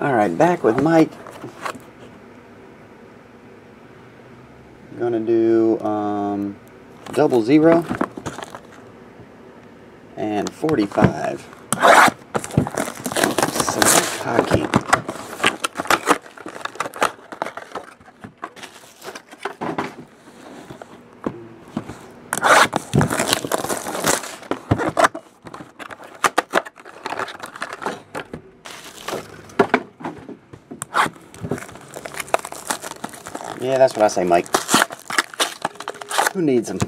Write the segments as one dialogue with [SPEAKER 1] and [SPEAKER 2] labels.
[SPEAKER 1] Alright, back with Mike. Gonna do um, double zero and 45. Select hockey. Yeah, that's what I say, Mike. Who needs them?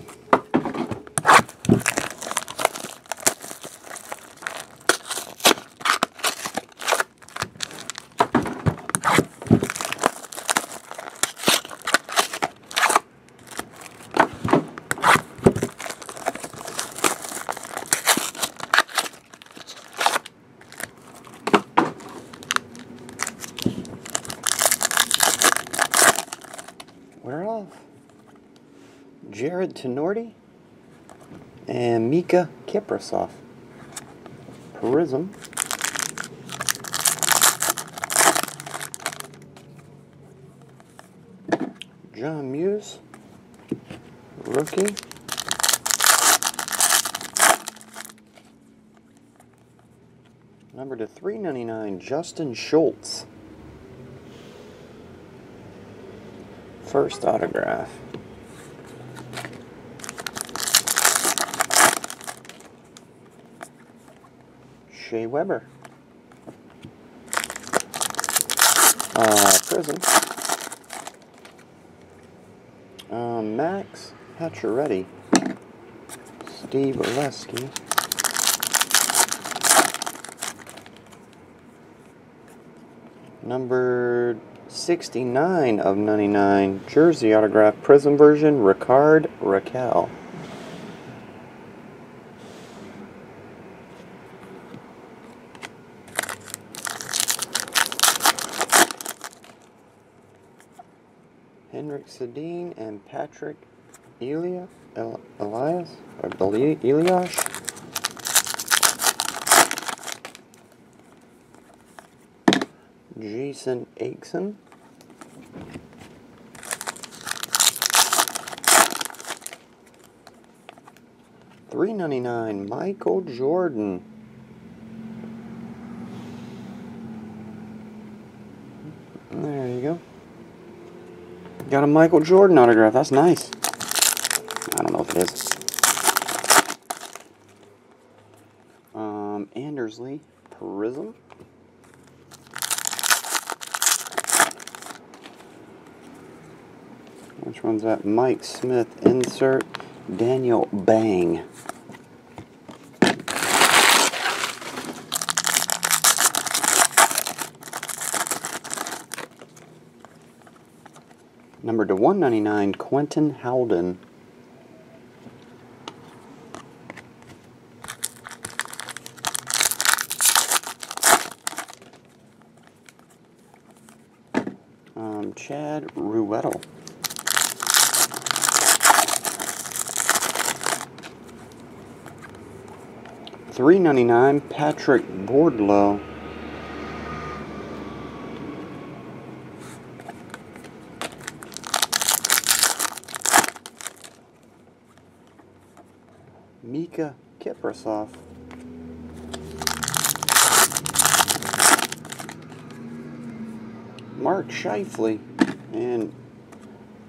[SPEAKER 1] We're off. Jarred Tinordi and Miikka Kiprusoff. Prism. John Muse. Rookie. Number to 399, Justin Schultz. First autograph. Weber. Uh, Prism. Uh, Max Pacioretty. Steve Oleksy. Number 69 of 99, jersey autograph, prism version, Rickard Rakell. Henrik Sedin and Patrick Elia, El, Elias, or Eli, Elias. Jason Akeson. Three ninety nine. Michael Jordan. Got a Michael Jordan autograph. That's nice. I don't know if it is. Um, Andersley Prism. Which one's that? Mike Smith insert. Daniel Bang. Number to 199, Quinton Howden. Um, Chad Ruhwedel. Three ninety nine, Patrick Bordeleau. Miikka Kiprusoff. Mark Scheifele and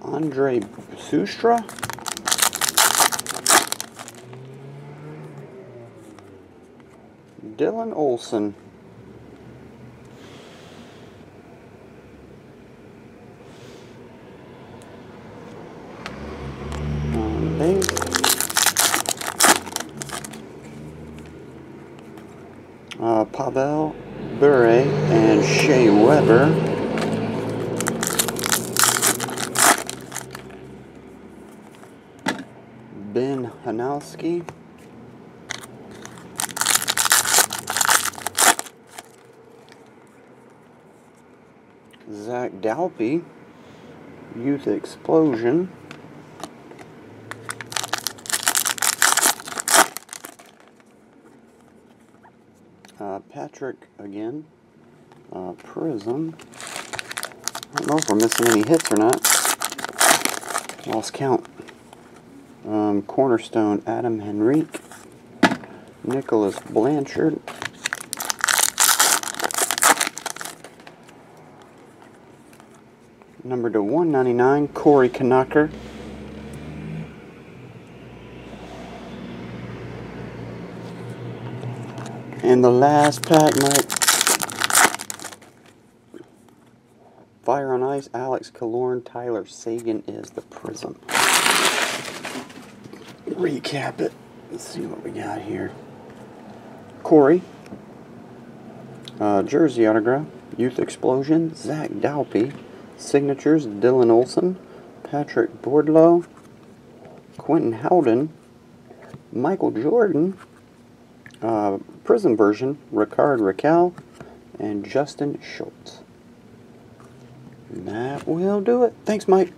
[SPEAKER 1] Andre Sustra. Dylan Olsen. On base. Pavel Bure and Shea Weber. Ben Hanowski. Zac Dalpe, Youth Explosion. Uh, Patrick again, uh, Prism. I don't know if we're missing any hits or not. Lost count. Um, Cornerstone, Adam Henrique. Nicholas Blanchard. Number to 199, Corey Conacher. And the last pack, Mike. Fire on Ice, Alex Killorn, Tyler Seguin is the Prism. Recap it. Let's see what we got here. Corey. Uh, jersey autograph. Youth Explosion. Zac Dalpe. Signatures. Dylan Olsen. Patrick Bordeleau. Quinton Howden. Michael Jordan. Uh, Prism version. Rickard Rakell. And Justin Schultz. And that will do it. Thanks, Mike.